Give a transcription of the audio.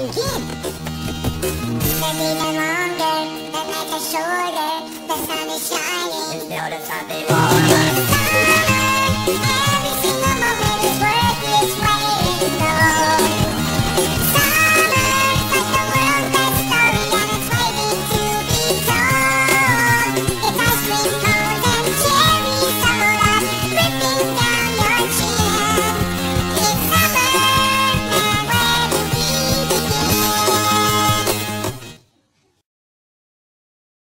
again. There's no longer, the nights are shorter, the sun is shining, and still the sun they warmer.